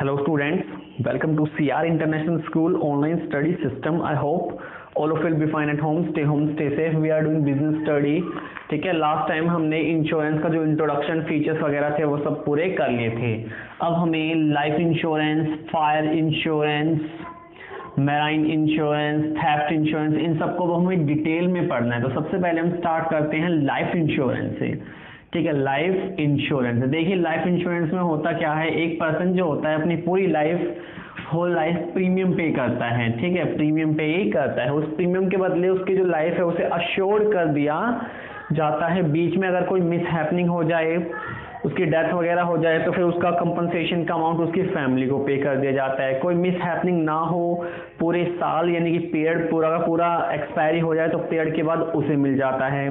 hello students. Welcome to cr international school online study system. I hope of you will be fine at home. Stay home, stay safe. We are doing business study. ठीक है? Last time हमने insurance का जो introduction features वगैरह थे, वो सब पूरे कर लिए थे। अब हमें life insurance fire insurance marine insurance theft insurance इन सबको हमें डिटेल में पढ़ना है। तो सबसे पहले हम स्टार्ट करते हैं लाइफ इंश्योरेंस से। ठीक है? लाइफ इंश्योरेंस देखिए लाइफ इंश्योरेंस में होता क्या है? एक पर्सन जो होता है, अपनी पूरी लाइफ होल लाइफ प्रीमियम पे करता है, ठीक है? प्रीमियम पे ही करता है। उस प्रीमियम के बदले उसकी जो लाइफ है, उसे अश्योर कर दिया जाता है। बीच में अगर कोई मिस हैपनिंग हो जाए, उसकी डेथ वगैरह हो जाए तो फिर उसका कंपनसेशन का अमाउंट उसकी फैमिली को पे कर दिया जाता है। कोई मिस हैपनिंग ना हो पूरे साल, यानी कि पीरियड पूरा का पूरा एक्सपायरी हो जाए तो पीरियड के बाद उसे मिल जाता है।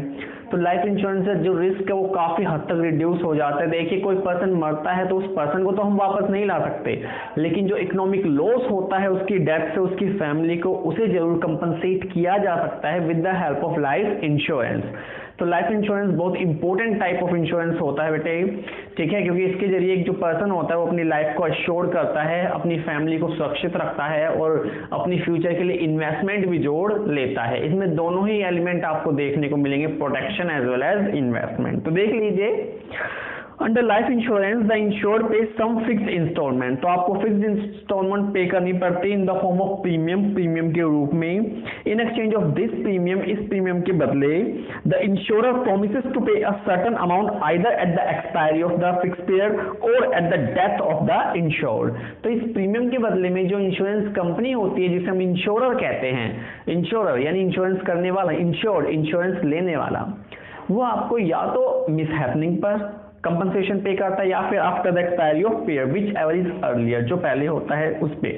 तो लाइफ इंश्योरेंस से जो रिस्क है वो काफ़ी हद तक रिड्यूस हो जाता है। देखिए, कोई पर्सन मरता है तो उस पर्सन को तो हम वापस नहीं ला सकते। लेकिन जो इकोनॉमिक लॉस होता है, उसकी डेथ से, उसकी फैमिली को, उसे ज़रूर कंपनसेट किया जा सकता है with the help of life insurance तो लाइफ इंश्योरेंस बहुत इंपॉर्टेंट टाइप ऑफ़ इंश्योरेंस होता है बेटे। ठीक है, क्योंकि इसके ज़रिए जो पर्सन होता है, वो अपनी लाइफ को अश्योर करता है, अपनी फैमिली को सुरक्षित रखता है और अपनी फ्यूचर के लिए इन्वेस्टमेंट भी जोड़ लेता है। इसमें दोनों ही एलिमेंट आपको देखने को मिलेंगे protection as well as investment तो देख लीजिए under life insurance the insured pay sum fix instalment तो आपको फिक्स इंस्टॉलमेंट पे करनी पड़ती है in the form of premium premium के रूप में. In exchange of this premium इस प्रीमियम के बदले the insurer promise to pay a certain amount either at the expiry of the fix period और at the death of the insured तो इस premium के बदले में जो इंश्योरेंस कंपनी होती है, जिसे हम इंश्योरर कहते हैं इंश्योरर यानी इंश्योरेंस करने वाला इंश्योर्ड इंश्योरेंस लेने वाला, वो आपको या तो मिस हैपनिंग पर कंपनसेशन पे करता है या फिर after the expiry of payer whichever is earlier जो पहले होता है उस पे।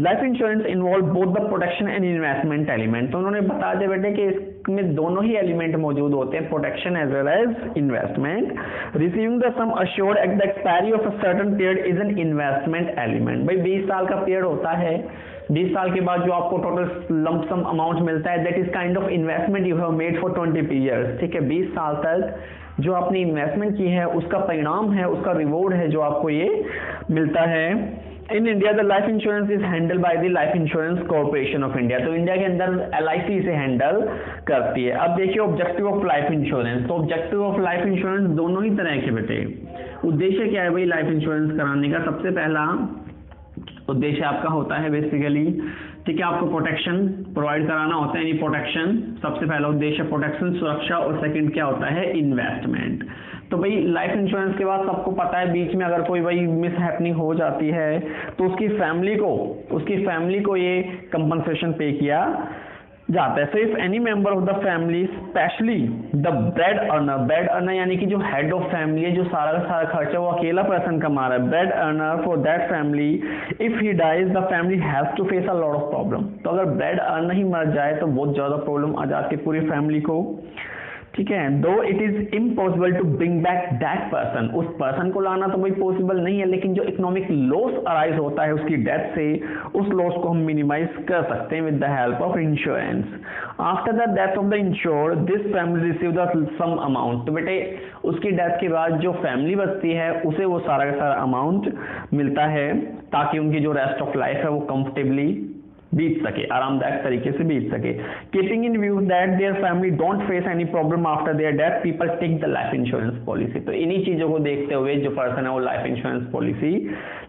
Life insurance involve both the protection and investment element तो उन्होंने बता दिया बेटे कि इसमें दोनों ही एलिमेंट मौजूद होते हैं protection as well as investment receiving the sum assured at the expiry of a certain period is an investment element भाई 20 साल का पीरियड होता है। 20 साल के बाद जो आपको टोटल लंप सम अमाउंट मिलता है that is kind of investment you have made for 20 years ठीक है 20 साल तक जो आपने इन्वेस्टमेंट की है, उसका परिणाम है, उसका रिवॉर्ड है जो आपको ये मिलता है। In India the life insurance is handle by the life insurance corporation of India तो इंडिया के अंदर एल इसे हैंडल करती है। अब देखिए ऑब्जेक्टिव ऑफ़ लाइफ इंश्योरेंस तो ऑब्जेक्टिव ऑफ़ लाइफ इंश्योरेंस दोनों ही तरह के बेटे। उद्देश्य क्या है भाई लाइफ इंश्योरेंस कराने का? सबसे पहला उद्देश्य आपका होता है बेसिकली ठीक है आपको प्रोटेक्शन प्रोवाइड कराना होता है? यानी प्रोटेक्शन सबसे पहला उद्देश्य प्रोटेक्शन सुरक्षा और सेकंड क्या होता है? इन्वेस्टमेंट तो भाई लाइफ इंश्योरेंस के बाद सबको पता है, बीच में अगर कोई भाई मिस हैपनिंग हो जाती है तो उसकी फैमिली को, उसकी फैमिली को ये कंपनसेशन पे किया। जाता है। So if any member of the family specially the bread earner bread earner यानी कि जो हेड ऑफ़ फैमिली है, जो सारा का सारा खर्चा वो अकेला पर्सन कमा रहा है bread earner for that family if he dies the family has to face a lot of problem तो अगर ब्रेड अर्नर ही मर जाए तो बहुत ज़्यादा प्रॉब्लम आ जाती है पूरी फैमिली को। ठीक है दो it is impossible to bring back that person उस पर्सन को लाना तो भाई पॉसिबल नहीं है, लेकिन जो इकोनॉमिक लॉस अराइज होता है उसकी डेथ से, उस लॉस को हम मिनिमाइज कर सकते हैं with the help of insurance after the death of the insure this family receive the sum amount तो बेटे, उसकी डेथ के बाद जो फैमिली बचती है, उसे वो सारा का सारा अमाउंट मिलता है, ताकि उनकी जो रेस्ट ऑफ़ लाइफ है वो कंफर्टेबली बीत सके, आरामदायक तरीके से बीत सके। Keeping in view that their family don't face any problem after their death people take the life insurance policy तो इन्हीं चीज़ों को देखते हुए जो पर्सन है वो लाइफ इंश्योरेंस पॉलिसी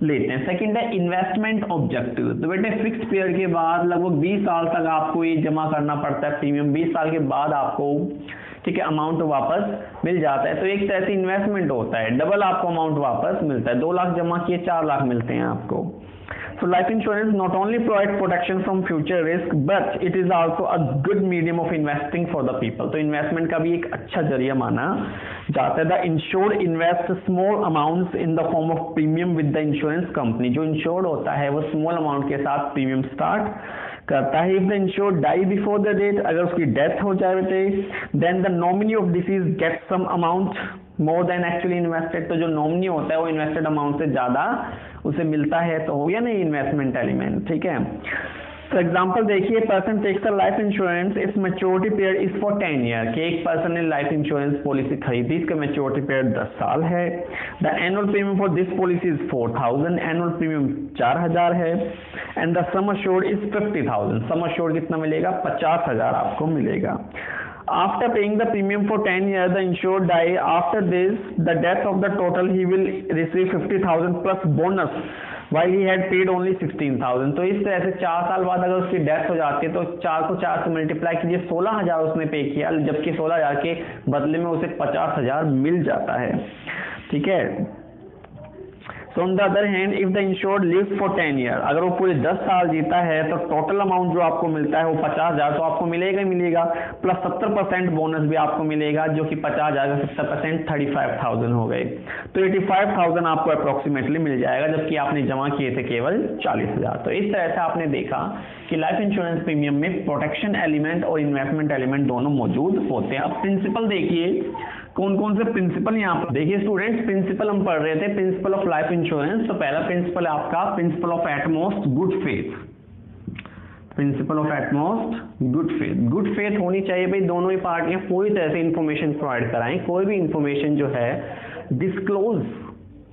लेते हैं। सेकंड है इन्वेस्टमेंट ऑब्जेक्टिव तो बेटे फिक्स पीरियड के बाद लगभग 20 साल तक आपको ये जमा करना पड़ता है प्रीमियम 20 साल के बाद आपको, ठीक है अमाउंट वापस मिल जाता है। तो एक तरह से इन्वेस्टमेंट होता है। डबल आपको अमाउंट वापस मिलता है। दो लाख जमा किए, चार लाख मिलते हैं आपको। So life insurance not only provides protection from future risk, but it is also a good medium of investing for the people. तो इन्वेस्टमेंट का भी एक अच्छा ज़रिया माना जाता है। The insured invest small amounts in the form of premium with the insurance company जो इंश्योर्ड होता है, वो स्मॉल अमाउंट के साथ प्रीमियम स्टार्ट करता है। If the insure die before the date अगर उसकी डेथ हो जाए then the nominee of deceased get sum amount more than actually invested तो जो नॉमिनी होता है, वो इन्वेस्टेड अमाउंट से ज़्यादा उसे मिलता है तो हो गया ना इन्वेस्टमेंट एलिमेंट ठीक है? तो एग्ज़ाम्पल देखिए person takes a life insurance his maturity period is for ten year कि एक पर्सन ने लाइफ इंश्योरेंस पॉलिसी खरीदी, इसका मेच्योरिटी पीरियड दस साल है। The annual premium for this policy is four thousand annual premium चार हज़ार है। And the sum assured is fifty thousand sum assured कितना मिलेगा? पचास हज़ार आपको मिलेगा। After paying the premium for 10 years, the insured die. After this, the death of the total, he will receive 50000 plus bonus while he had paid only sixteen thousand तो इस तरह से चार साल बाद अगर उसकी डेथ हो जाती है तो चार को चार से मल्टीप्लाई कीजिए, सोलह हज़ार उसने पे किया, जबकि सोलह हज़ार के बदले में उसे पचास हज़ार मिल जाता है। ठीक है? So on the other hand if the insured live for ten year अगर वो पूरे दस साल जीता है तो टोटल अमाउंट जो आपको मिलता है वो पचास हज़ार तो आपको मिलेगा ही मिलेगा। प्लस सत्तर परसेंट बोनस भी आपको मिलेगा, जो कि पचास हज़ार का सत्तर परसेंट थर्टी फाइव थाउज़ेंड हो गए। तो एटी फाइव थाउज़ेंड आपको अप्रोक्सीमेटली मिल जाएगा, जबकि आपने जमा किए थे केवल चालीस हज़ार। तो इस तरह से आपने देखा कि लाइफ इंश्योरेंस प्रीमियम में प्रोटेक्शन एलिमेंट और इन्वेस्टमेंट एलिमेंट दोनों मौजूद होते हैं। अब प्रिंसिपल देखिए कौन कौन से प्रिंसिपल यहाँ पर? देखिए स्टूडेंट्स प्रिंसिपल हम पढ़ रहे थे प्रिंसिपल ऑफ़ लाइफ इंश्योरेंस तो पहला प्रिंसिपल है आपका principle of utmost good faith principle of utmost good faith good faith होनी चाहिए भाई, दोनों ही पार्टियाँ पूरी तरह से इंफॉर्मेशन प्रोवाइड कराएँ। कोई भी इंफॉर्मेशन जो है डिस्क्लोज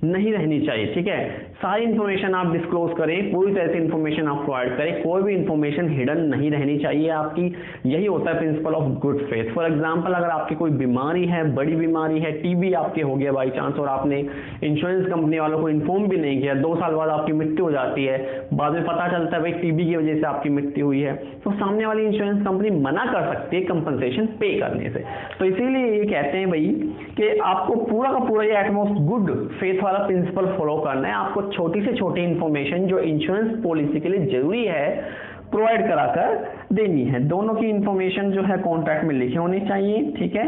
नहीं रहनी चाहिए, ठीक है? सारी इन्फॉर्मेशन आप डिस्क्लोज करें, पूरी तरह से इन्फॉर्मेशन आप प्रोवाइड करें, कोई भी इन्फॉर्मेशन हिडन नहीं रहनी चाहिए आपकी। यही होता है principle of good faith for example अगर आपकी कोई बीमारी है, बड़ी बीमारी है टीबी आपके हो गया बाई चांस और आपने इंश्योरेंस कंपनी वालों को इन्फॉर्म भी नहीं किया, दो साल बाद आपकी मृत्यु हो जाती है, बाद में पता चलता है भाई टीबी की वजह से आपकी मृत्यु हुई है तो सामने वाली इंश्योरेंस कंपनी मना कर सकती है कंपनसेशन पे करने से। तो इसीलिए ये कहते हैं भाई कि आपको पूरा का पूरा ये एटमोस्ट गुड फेथ वाला प्रिंसिपल फॉलो करना है, आपको छोटी से छोटी इंफॉर्मेशन जो इंश्योरेंस पॉलिसी के लिए ज़रूरी है प्रोवाइड कराकर देनी है। दोनों की इंफॉर्मेशन जो है कॉन्ट्रैक्ट में लिखे होनी चाहिए, ठीक है?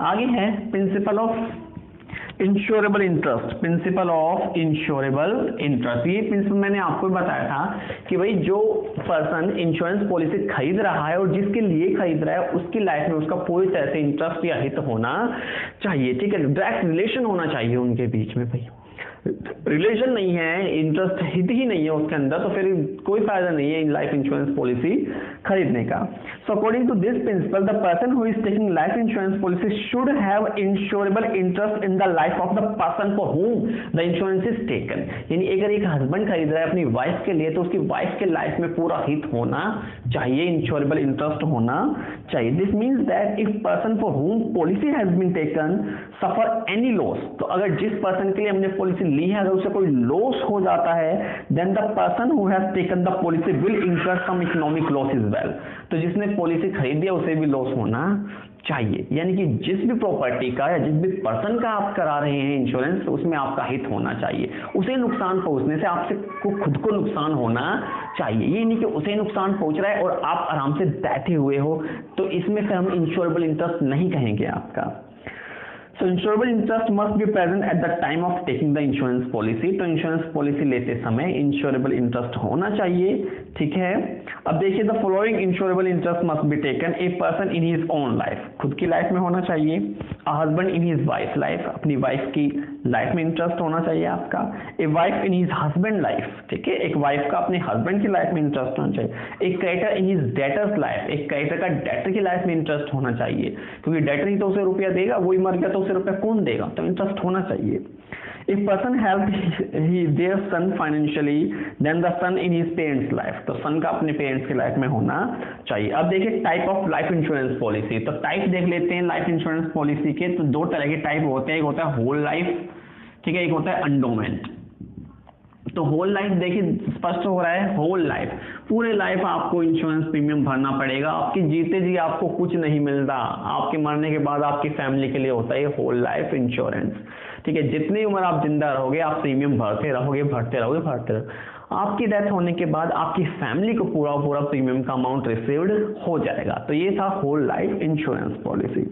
आगे है principle of insurable interest principle of insurable interest ये प्रिंसिपल मैंने आपको बताया था कि भाई जो पर्सन इंश्योरेंस पॉलिसी खरीद रहा है और जिसके लिए खरीद रहा है, उसकी लाइफ में उसका पूरी तरह से इंटरेस्ट या हित होना चाहिए, ठीक है? डायरेक्ट रिलेशन होना चाहिए उनके बीच में भाई। रिलेशन नहीं है इंटरेस्ट हित ही नहीं है उसके अंदर तो फिर कोई फ़ायदा नहीं है इन लाइफ इंश्योरेंस पॉलिसी खरीदने का। So according to this principle the person who is taking life insurance policy should have insurable interest in the life of the person for whom the insurance is taken यानी अगर एक husband खरीद रहा है अपनी wife के लिए तो उसकी वाइफ के लाइफ में पूरा हित होना चाहिए इंश्योरेबल इंटरेस्ट होना चाहिए। This means that if person for whom policy has been taken suffer any loss तो अगर जिस पर्सन के लिए हमने पॉलिसी ली है, अगर उसे कोई लॉस हो जाता है then the person who has taken the policy will incur some economic loss as well तो जिसने पॉलिसी खरीदी है, उसे भी लॉस होना चाहिए। यानी कि जिस भी प्रॉपर्टी का या जिस भी पर्सन का आप करा रहे हैं इंश्योरेंस उसमें आपका हित होना चाहिए। उसे नुकसान पहुँचने से आपसे को खुद को नुकसान होना चाहिए। ये नहीं कि उसे नुकसान पहुँच रहा है और आप आराम से बैठे हुए हो तो इसमें फिर हम इंश्योरेबल इंटरेस्ट नहीं कहेंगे आपका। So insurable interest must be present at the time of taking the insurance policy तो इंश्योरेंस पॉलिसी लेते समय इंश्योरेबल इंटरेस्ट होना चाहिए, ठीक है? अब देखिए the following insurable interest must be taken a person in his own life खुद की लाइफ में होना चाहिए a husband in his wife life अपनी वाइफ की लाइफ में इंटरेस्ट होना चाहिए आपका a wife in his husband life ठीक है? एक वाइफ का अपने हस्बैंड की लाइफ में इंटरेस्ट होना चाहिए, एक creditor in his debtors life एक क्रेडिटर का डेटर की लाइफ में इंटरेस्ट होना चाहिए, क्योंकि डेटर ही तो उसे रुपया देगा, वही मर गया तो उसे रुपया कौन देगा? तो इंटरेस्ट होना चाहिए। If person helps he, their son financially, then the son in his parents life. तो son का अपने पेरेंट्स की लाइफ में होना चाहिए। अब देखिए type of life insurance policy तो टाइप देख लेते हैं लाइफ इंश्योरेंस पॉलिसी के। तो दो तरह के टाइप होते हैं। एक होता है होल लाइफ ठीक है? एक होता है अंडोमेंट तो होल लाइफ देखिए, स्पष्ट हो रहा है होल लाइफ पूरे लाइफ आपको इंश्योरेंस प्रीमियम भरना पड़ेगा। आपकी जीते जी आपको कुछ नहीं मिलता। आपके मरने के बाद आपकी फैमिली के लिए होता है होल लाइफ इंश्योरेंस ठीक है, जितनी उम्र आप ज़िंदा रहोगे, आप प्रीमियम भरते रहोगे भरते रहोगे भरते रहोगे। आपकी डेथ होने के बाद आपकी फैमिली को पूरा पूरा प्रीमियम का अमाउंट रिसीव्ड हो जाएगा। तो ये था होल लाइफ इंश्योरेंस पॉलिसी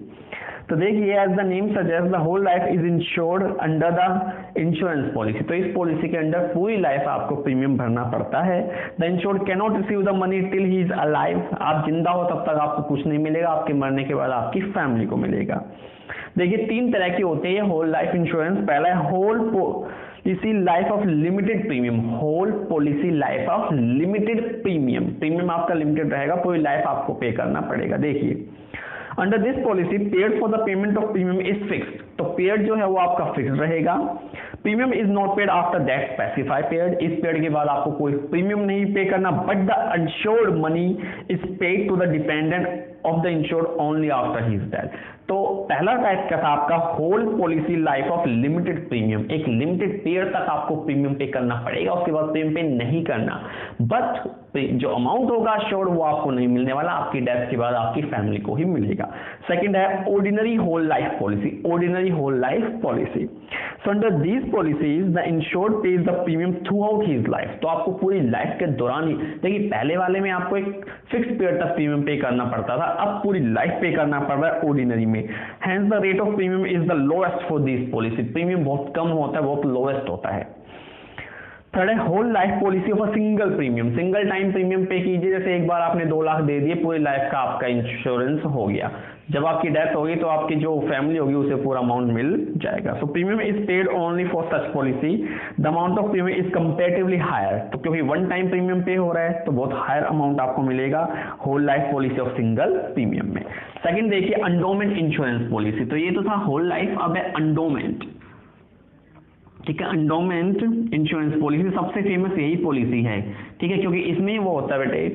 तो देखिए as the name suggest the whole life is insured under the insurance policy तो इस पॉलिसी के अंडर पूरी लाइफ आपको प्रीमियम भरना पड़ता है। The insured cannot receive the money till he is alive आप ज़िंदा हो, तब तक आपको कुछ नहीं मिलेगा। आपके मरने के बाद आपकी फैमिली को मिलेगा। देखिए, तीन तरह की होती है होल लाइफ इंश्योरेंस पहला है whole policy life of limited premium whole policy life of limited premium premium आपका लिमिटेड रहेगा, पूरी लाइफ आपको पे करना पड़ेगा। देखिए under this policy paid for the payment of premium is fix तो पेड जो है वो आपका फिक्स रहेगा। Premium is not paid after that specify paid इस पेड के बाद आपको कोई प्रीमियम नहीं पे करना but the unassured money is paid to the dependent of the insured only after his death तो पहला टाइप का था आपका? Whole policy life of limited premium एक लिमिटेड पीरियड तक आपको प्रीमियम पे करना पड़ेगा, उसके बाद प्रीमियम पे नहीं करना। बट जो अमाउंट होगा श्योर वो आपको नहीं मिलने वाला, आपकी डेथ के बाद आपकी फैमिली को ही मिलेगा। सेकंड है ordinary whole life policy ordinary whole life policy so under these policies the insured pays the premium throughout his life तो आपको पूरी लाइफ के दौरान ही, देखिए, पहले वाले में आपको एक फिक्स पीरियड तक प्रीमियम पे करना पड़ता था। अब पूरी लाइफ पे करना पड़ रहा है ऑर्डिनरी में। Hence the rate of premium is the lowest for this policy premium बहुत कम होता है, बहुत लोएस्ट होता है। थर्ड है whole life policy of a single premium single time premium pay कीजिए, जैसे एक बार आपने दो लाख दे दिए, पूरी लाइफ का आपका इंश्योरेंस हो गया। जब आपकी डेथ होगी तो आपकी जो फैमिली होगी उसे पूरा अमाउंट मिल जाएगा। So premium is paid only for such policy the amount of premium is comparatively higher तो क्योंकि वन टाइम प्रीमियम पे हो रहा है तो बहुत हायर अमाउंट आपको मिलेगा whole life policy of single premium में। सेकंड देखिए अंडोमेंट इंश्योरेंस पॉलिसी तो ये तो था होल लाइफ अब है अंडोमेंट ठीक है अंडोमेंट इंश्योरेंस पॉलिसी सबसे फ़ेमस यही पॉलिसी है। ठीक है, क्योंकि इसमें वो होता है बेटे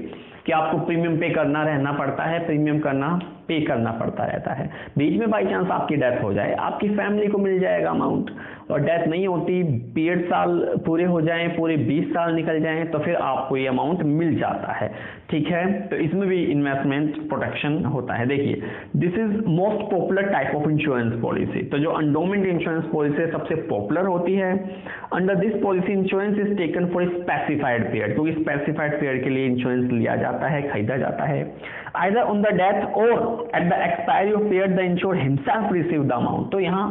कि आपको प्रीमियम पे करना रहना पड़ता है प्रीमियम करना पे करना पड़ता रहता है। बीच में बाई चांस आपकी डेथ हो जाए, आपकी फैमिली को मिल जाएगा अमाउंट और डेथ नहीं होती बीएड साल पूरे हो जाएँ, पूरे 20 साल निकल जाएँ तो फिर आपको ये अमाउंट मिल जाता है। ठीक है? तो इसमें भी इन्वेस्टमेंट प्रोटेक्शन होता है। देखिए this is most popular type of insurance policy तो जो अंडोमेंट इंश्योरेंस पॉलिसी सबसे पॉपुलर होती है under this policy insurance is taken for specified period क्योंकि स्पेसिफाइड पीरियड के लिए इंश्योरेंस लिया जाता है, खरीदा जाता है। Either on the death or at the expiry of period, the insured himself receive the amount. तो यहाँ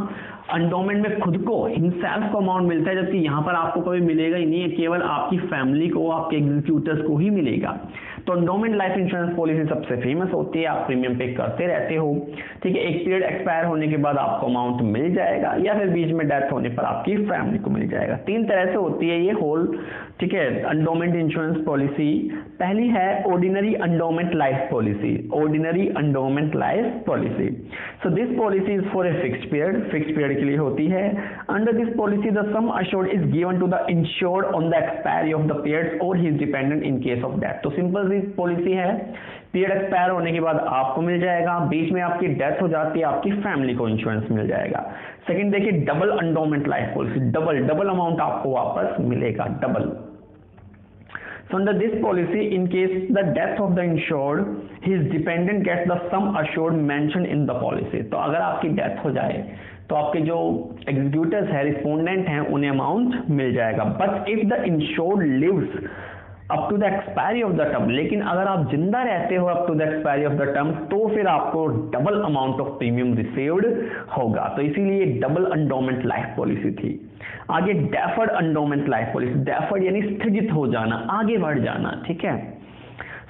अंडोमेंट में खुद को हिमसेल्फ को अमाउंट मिलता है, जबकि यहाँ पर आपको कभी मिलेगा ही नहीं है केवल आपकी फैमिली को, आपके एग्जीक्यूटर्स को ही मिलेगा। तो अंडोमेंट लाइफ इंश्योरेंस पॉलिसी सबसे फ़ेमस होती है, आप प्रीमियम पे करते रहते हो, ठीक है, एक पीरियड एक्सपायर होने के बाद आपको अमाउंट मिल जाएगा, या फिर बीच में डेथ होने पर आपकी फैमिली को मिल जाएगा। तीन तरह से होती है ये होल ठीक है अंडोमेंट इंश्योरेंस पॉलिसी पहली है ordinary endowment life policy ordinary endowment life policy so this policy is for a fix period fix period के लिए होती है। Under this policy the sum assured is given to the insured on the expiry of the period और he is dependent in case of death तो simple policy है। Period expire होने के बाद आपको मिल जाएगा। बीच में आपकी डेथ हो जाती है आपकी फैमिली को इंश्योरेंस मिल जाएगा। सेकंड देखिए double endowment life policy double double amount आपको वापस मिलेगा double So under this policy, in case the death of the insured, his dependent gets the sum assured mentioned in the policy. तो अगर आपकी death हो जाए तो आपके जो एग्जीक्यूटर्स है रिस्पोंडेंट हैं उन्हें अमाउंट मिल जाएगा। But if the insured lives up to the expiry of the term लेकिन अगर आप ज़िंदा रहते हो up to the expiry of the term तो फिर आपको double amount of premium received होगा। तो इसीलिए डबल अंडोमेंट लाइफ पॉलिसी थी। आगे deferred endowment life policy deferred यानी स्थगित हो जाना, आगे बढ़ जाना, ठीक है?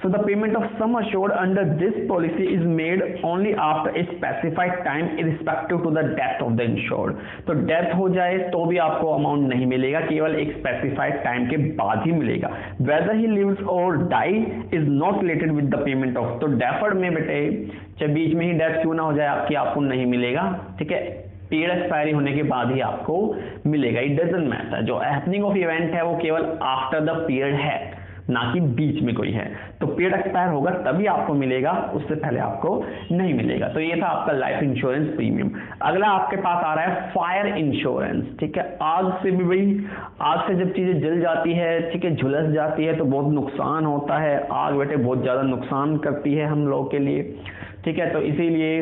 So the payment of sum assured under this policy is made only after a specified time, irrespective to the death of the insured. तो डेथ हो जाए तो भी आपको अमाउंट नहीं मिलेगा, केवल एक स्पेसिफाइड टाइम के बाद ही मिलेगा। Whether he lives or die is not related with the payment of तो डेफर्ड में बेटे, चाहे बीच में ही डेथ क्यों ना हो जाए, आपकी आपको नहीं मिलेगा, ठीक है? पीरियड एक्सपायरी होने के बाद ही आपको मिलेगा। इट डजेंट मैटर जो हैपनिंग ऑफ़ इवेंट है, वो केवल आफ्टर द पीरियड है। ना कि बीच में कोई है। तो पेड़ एक्सपायर होगा, तभी आपको मिलेगा, उससे पहले आपको नहीं मिलेगा। तो ये था आपका लाइफ इंश्योरेंस प्रीमियम अगला आपके पास आ रहा है फायर इंश्योरेंस ठीक है? आग से भी भाई, आग से जब चीज़ें जल जाती है, ठीक है, झुलस जाती है तो बहुत नुकसान होता है। आग बेटे बहुत ज़्यादा नुकसान करती है हम लोग के लिए, ठीक है? तो इसीलिए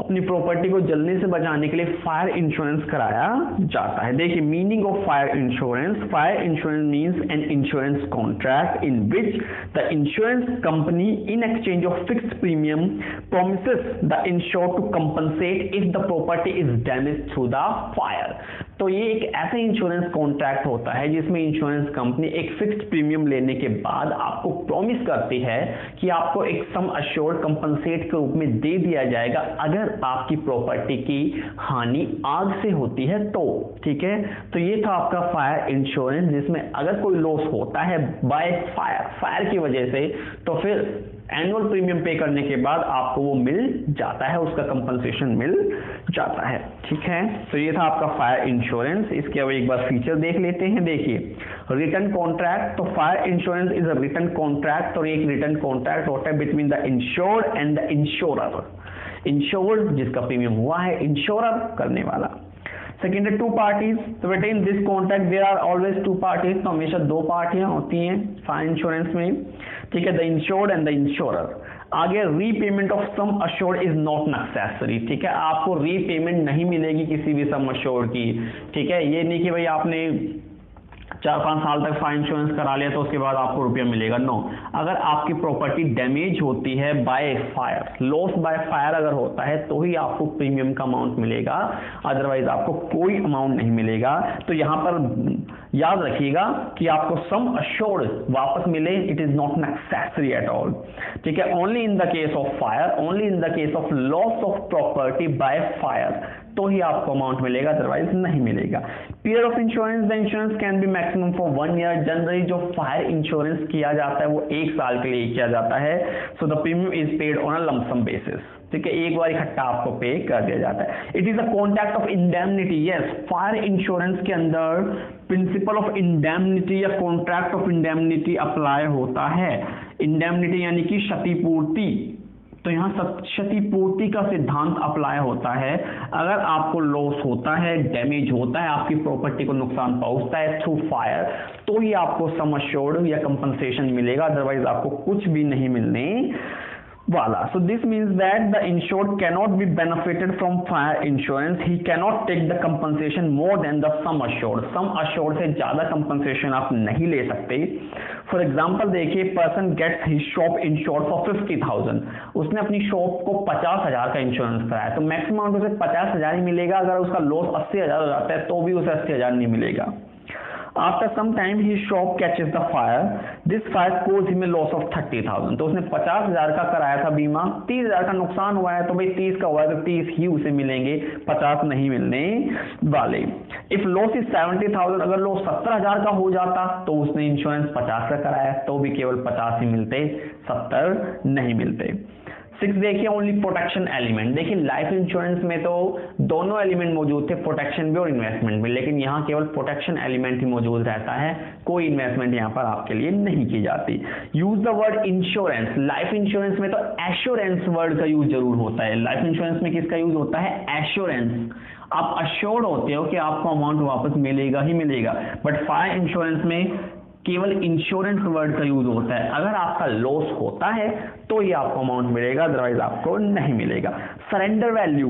अपनी प्रॉपर्टी को जलने से बचाने के लिए फायर इंश्योरेंस कराया जाता है। देखिए meaning of fire insurance fire insurance means an insurance contract in which the insurance company in exchange of fix premium promise the insure to compensate if the property is damage through the fire तो ये एक ऐसा insurance contract होता है जिसमें insurance company एक fixed premium लेने के बाद आपको प्रॉमिस करती है कि आपको एक सम अश्योर्ड कंपनसेट के रूप में दे दिया जाएगा। अगर आपकी प्रॉपर्टी की हानि आग से होती है तो ठीक है? तो ये था आपका फायर इंश्योरेंस जिसमें अगर कोई लॉस होता है बाय फायर फायर की वजह से तो फिर एनुअल प्रीमियम पे करने के बाद आपको वो मिल जाता है, उसका कंपनसेशन मिल जाता है। ठीक है? तो ये था आपका फायर इंश्योरेंस इसके अब एक बार फीचर देख लेते हैं। देखिए रिटर्न कॉन्ट्रैक्ट तो fire insurance is a return contract और एक रिटर्न कॉन्ट्रैक्ट होता है between the insured and the insurer insured जिसका प्रीमियम हुआ है इंश्योरर करने वाला। सेकेंड टू पार्टीज़ तो बेटे in this contract there are always two parties तो हमेशा दो पार्टियाँ होती हैं फायर इंश्योरेंस में। ठीक है the insured and the insurer आगे repayment of sum assured is not necessary ठीक है? आपको रीपेमेंट नहीं मिलेगी किसी भी सम अश्योर्ड की, ठीक है? ये नहीं कि भाई आपने चार पाँच साल तक फायर इंश्योरेंस करा लिया तो उसके बाद आपको रुपया मिलेगा। नो अगर आपकी प्रॉपर्टी डैमेज होती है by fire loss by fire अगर होता है तो ही आपको प्रीमियम का अमाउंट मिलेगा। अदरवाइज़ आपको कोई अमाउंट नहीं मिलेगा। तो यहाँ पर याद रखिएगा कि आपको सम अश्योर्ड वापस मिले it is not necessary at all ठीक है? Only in the case of fire only in the case of loss of property by fire तो ही आपको अमाउंट मिलेगा अदरवाइज़ नहीं मिलेगा. Period of insurance the insurance can be maximum for one year generally जो fire insurance किया जाता है, वो एक साल के लिए किया जाता है. So the premium is paid on a lump sum basis ठीक है? एक बार इकट्ठा आपको पे कर दिया जाता है. It is a contact of indemnity yes fire insurance के अंदर प्रिंसिपल ऑफ़ इंडेमनिटी या कॉन्ट्रैक्ट ऑफ़ इंडेमनिटी अप्लाई होता है। इंडेमनिटी यानी कि क्षतिपूर्ति। तो यहाँ क्षतिपूर्ति का सिद्धांत अप्लाई होता है। अगर आपको लॉस होता है डैमेज होता है, आपकी प्रॉपर्टी को नुकसान पहुँचता है थ्रू फायर तो ही आपको सम या कंपनसेशन मिलेगा। अदरवाइज़ आपको कुछ भी नहीं मिलने। वाला। So this means that the insure cannot be benefited from fire insurance he cannot take the compensation more than the sum assure sum assure से ज़्यादा कम्पनसेशन आप नहीं ले सकते। फॉर एग्ज़ाम्पल देखिए person gets his shop insure for fifty thousand उसने अपनी shop को पचास हज़ार का इंश्योरेंस कराया। तो मैक्सिमम उसे पचास हज़ार ही मिलेगा। अगर उसका लॉस अस्सी हज़ार हो जाता है तो भी उसे अस्सी हज़ार नहीं मिलेगा। After some time he shop catches the fire this fire cause him loss of thirty thousand तो उसने पचास हज़ार का कराया था बीमा। तीस हज़ार का नुकसान हुआ है तो भाई तीस का हुआ है तो तीस ही उसे मिलेंगे, पचास नहीं मिलने वाले। If loss is seventy thousand अगर लॉस सत्तर हज़ार का हो जाता तो उसने इंश्योरेंस पचास का कराया तो भी केवल पचास ही मिलते, सत्तर नहीं मिलते। सिक्स देखिए ओनली प्रोटेक्शन एलिमेंट देखिए लाइफ इंश्योरेंस में तो दोनों एलिमेंट मौजूद थे प्रोटेक्शन भी और इन्वेस्टमेंट भी, लेकिन यहाँ केवल प्रोटेक्शन एलिमेंट ही मौजूद रहता है। कोई इन्वेस्टमेंट यहाँ पर आपके लिए नहीं की जाती। Use the word insurance life insurance में तो एश्योरेंस वर्ड का यूज़ ज़रूर होता है। लाइफ इंश्योरेंस में किसका यूज़ होता है? एश्योरेंस आप अश्योर्ड होते हो कि आपको अमाउंट वापस मिलेगा ही मिलेगा। बट फायर इंश्योरेंस में केवल इंश्योरेंस वर्ड का यूज़ होता है। अगर आपका लॉस होता है तो ये आपको अमाउंट मिलेगा अदरवाइज़ आपको नहीं मिलेगा। Surrender value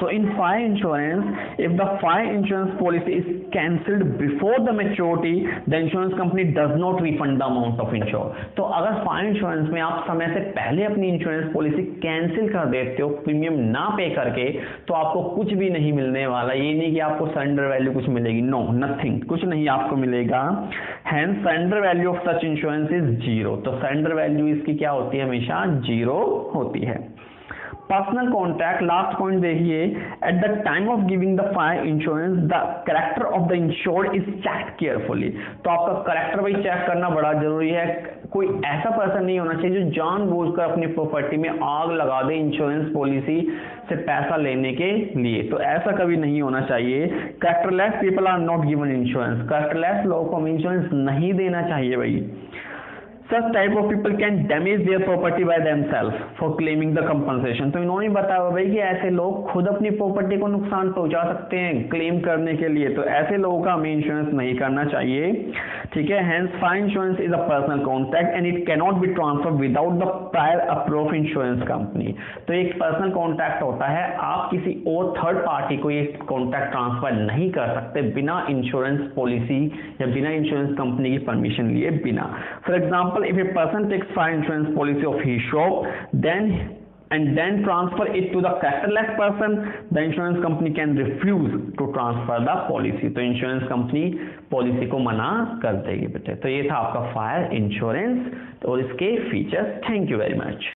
So in fire insurance, if the fire insurance policy is cancelled before the maturity, the insurance company does not refund the amount of insure. तो अगर फायर इंश्योरेंस में आप समय से पहले अपनी इंश्योरेंस पॉलिसी कैंसिल कर देते हो प्रीमियम ना पे करके तो आपको कुछ भी नहीं मिलने वाला। ये नहीं कि आपको सरेंडर वैल्यू कुछ मिलेगी। नो no, नथिंग कुछ नहीं आपको मिलेगा। Hand surrender value of such insurance is zero तो सरेंडर वैल्यू इसकी क्या होती है हमेशा? ज़ीरो होती है। पर्सनल कॉन्टैक्ट लास्ट पॉइंट देखिए at the time of giving the fire insurance the character of the insured is check carefully तो आपका करेक्टर भाई चेक करना बड़ा ज़रूरी है। कोई ऐसा पर्सन नहीं होना चाहिए जो जानबूझकर अपनी प्रॉपर्टी में आग लगा दे इंश्योरेंस पॉलिसी से पैसा लेने के लिए। तो ऐसा कभी नहीं होना चाहिए। Characterless people are not given insurance characterless लोगों को इंश्योरेंस नहीं देना चाहिए भाई। Such type of people can damage their property by themselves for claiming the compensation तो इन्होंने बताया भाई कि ऐसे लोग खुद अपनी प्रॉपर्टी को नुकसान पहुँचा सकते हैं क्लेम करने के लिए तो ऐसे लोगों का हमें इंश्योरेंस नहीं करना चाहिए ठीक है hence fire insurance is a personal contact and it cannot be transfer without the prior approve insurance company तो एक पर्सनल कॉन्टैक्ट होता है आप किसी और थर्ड पार्टी को ये कॉन्टैक्ट ट्रांसफ़र नहीं कर सकते बिना इंश्योरेंस पॉलिसी या बिना इंश्योरेंस कंपनी की परमिशन लिए बिना। For example if a person takes fire insurance policy of his shop, then and then transfer it to the capitalized person, the insurance company can refuse to transfer the policy. तो insurance company policy को मना कर देगी बेटे तो ये था आपका fire insurance और इसके features thank you very much